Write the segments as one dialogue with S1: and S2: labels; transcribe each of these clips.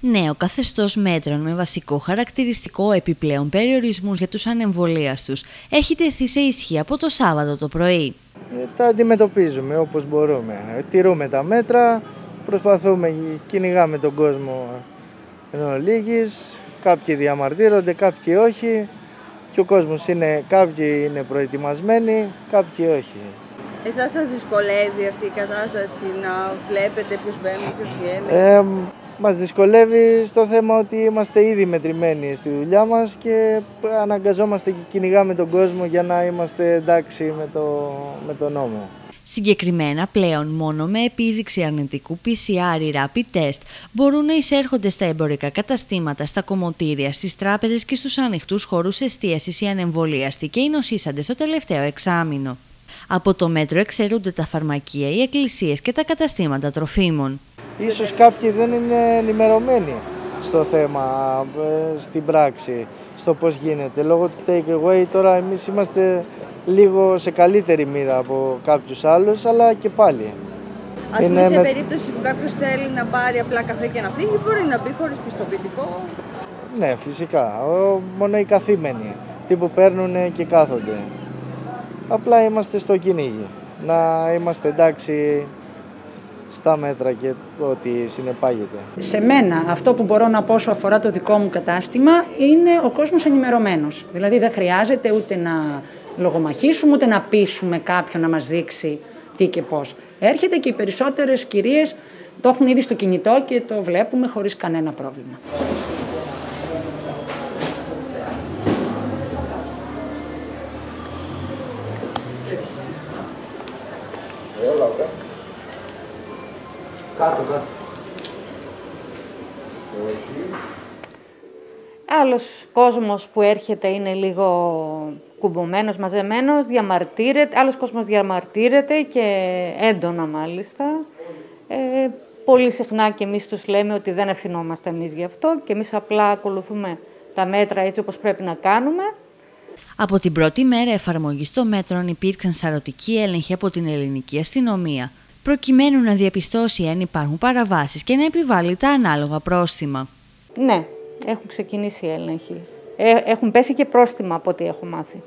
S1: Νέο καθεστώς μέτρων με βασικό χαρακτηριστικό επιπλέον περιορισμούς για τους ανεμβολίαστου έχει τεθεί σε ισχύ από το Σάββατο το πρωί.
S2: Ε, τα αντιμετωπίζουμε όπως μπορούμε. Ε, τηρούμε τα μέτρα, προσπαθούμε, κυνηγάμε τον κόσμο εν ολίγης, κάποιοι διαμαρτύρονται, κάποιοι όχι και ο κόσμος είναι, κάποιοι είναι προετοιμασμένοι, κάποιοι όχι.
S3: Εσάς σας δυσκολεύει αυτή η κατάσταση να βλέπετε ποιος μπαίνει, ποιος βγαίνει;
S2: Ε, μας δυσκολεύει στο θέμα ότι είμαστε ήδη μετρημένοι στη δουλειά μας και αναγκαζόμαστε και κυνηγάμε τον κόσμο για να είμαστε εντάξει με το, με το νόμο.
S1: Συγκεκριμένα πλέον μόνο με επίδειξη αρνητικού PCR ή rapid test μπορούν να εισέρχονται στα εμπορικά καταστήματα, στα κομμωτήρια, στις τράπεζες και στους ανοιχτούς χώρους εστίασης οι ανεμβολίαστοι και οι νοσήσαντες στο τελευταίο εξάμεινο. Από το μέτρο εξαιρούνται τα φαρμακεία, οι εκκλησίες και τα καταστήματα τροφίμων.
S2: Ίσως κάποιοι δεν είναι ενημερωμένοι στο θέμα, ε, στην πράξη, στο πώς γίνεται. Λόγω του take away τώρα εμείς είμαστε λίγο σε καλύτερη μοίρα από κάποιους άλλους, αλλά και πάλι.
S3: Ας πούμε σε περίπτωση που κάποιος θέλει να πάρει απλά καφέ και να φύγει, μπορεί να μπει χωρίς πιστοποιητικό.
S2: Ναι, φυσικά. Μόνο οι καθήμενοι, αυτοί που παίρνουν και κάθονται. Απλά είμαστε στο κυνήγι. Να είμαστε εντάξει στα μέτρα και ό,τι συνεπάγεται.
S4: Σε μένα αυτό που μπορώ να πω όσο αφορά το δικό μου κατάστημα είναι ο κόσμος ενημερωμένος. Δηλαδή δεν χρειάζεται ούτε να λογομαχήσουμε ούτε να πείσουμε κάποιον να μας δείξει τι και πώς. Έρχεται και οι περισσότερες κυρίες το έχουν ήδη στο κινητό και το βλέπουμε χωρίς κανένα πρόβλημα.
S5: Κάτω, κάτω. Άλλος κόσμος που έρχεται είναι λίγο κουμπωμένος, μαζεμένος, διαμαρτύρεται, άλλος κόσμος διαμαρτύρεται και έντονα μάλιστα. Ε, πολύ συχνά και εμείς τους λέμε ότι δεν ευθυνόμαστε εμείς γι' αυτό και εμείς απλά ακολουθούμε τα μέτρα έτσι όπως πρέπει να κάνουμε.
S1: Από την πρώτη μέρα εφαρμογής των μέτρων υπήρξαν σαρωτικοί έλεγχοι από την ελληνική αστυνομία, προκειμένου να διαπιστώσει αν υπάρχουν παραβάσεις και να επιβάλλει τα ανάλογα πρόστιμα.
S5: Ναι, έχουν ξεκινήσει οι έλεγχοι. Ε, έχουν πέσει και πρόστιμα από ό,τι έχω μάθει.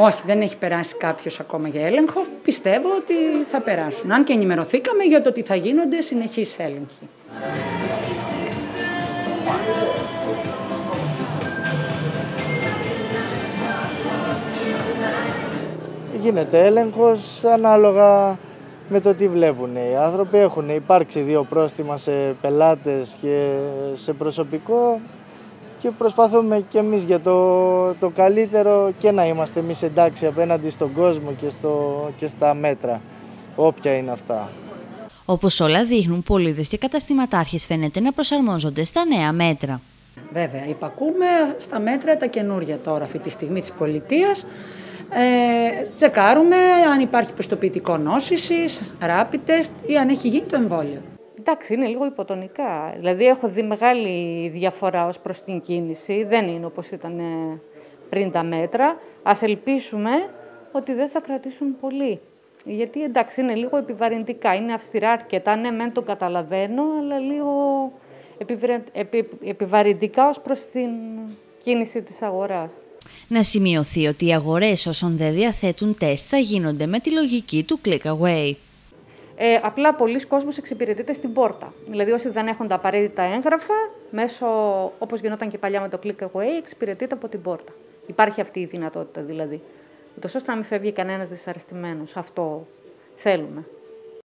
S4: Όχι, δεν έχει περάσει κάποιος ακόμα για έλεγχο. Πιστεύω ότι θα περάσουν. Αν και ενημερωθήκαμε για το ότι θα γίνονται συνεχείς έλεγχοι.
S2: Γίνεται έλεγχος ανάλογα με το τι βλέπουν οι άνθρωποι. Έχουν υπάρξει δύο πρόστιμα σε πελάτες και σε προσωπικό και προσπαθούμε και εμείς για το, το καλύτερο και να είμαστε εμείς εντάξει απέναντι στον κόσμο και, στο, και στα μέτρα, όποια είναι αυτά.
S1: Όπως όλα δείχνουν, πολίτες και καταστηματάρχες φαίνεται να προσαρμόζονται στα νέα μέτρα.
S4: Βέβαια, υπακούμε στα μέτρα τα καινούργια τώρα αυτή τη στιγμή της πολιτείας ε, τσεκάρουμε αν υπάρχει πιστοποιητικό νόσησης, rapid test ή αν έχει γίνει το εμβόλιο.
S5: Εντάξει, είναι λίγο υποτονικά. Δηλαδή έχω δει μεγάλη διαφορά ως προς την κίνηση. Δεν είναι όπως ήταν ε, πριν τα μέτρα. Ας ελπίσουμε ότι δεν θα κρατήσουν πολύ. Γιατί εντάξει, είναι λίγο επιβαρυντικά. Είναι αυστηρά αρκετά. Ναι, μεν το καταλαβαίνω, αλλά λίγο επιβαρυντικά ως προς την κίνηση της αγοράς.
S1: Να σημειωθεί ότι οι αγορές όσων δεν διαθέτουν τεστ θα γίνονται με τη λογική του click away.
S5: Ε, απλά πολλοί κόσμος εξυπηρετείται στην πόρτα. Δηλαδή όσοι δεν έχουν τα απαραίτητα έγγραφα, μέσω, όπως γινόταν και παλιά με το click away, εξυπηρετείται από την πόρτα. Υπάρχει αυτή η δυνατότητα δηλαδή. Ούτως ώστε να μην φεύγει κανένας δυσαρεστημένος. Αυτό θέλουμε.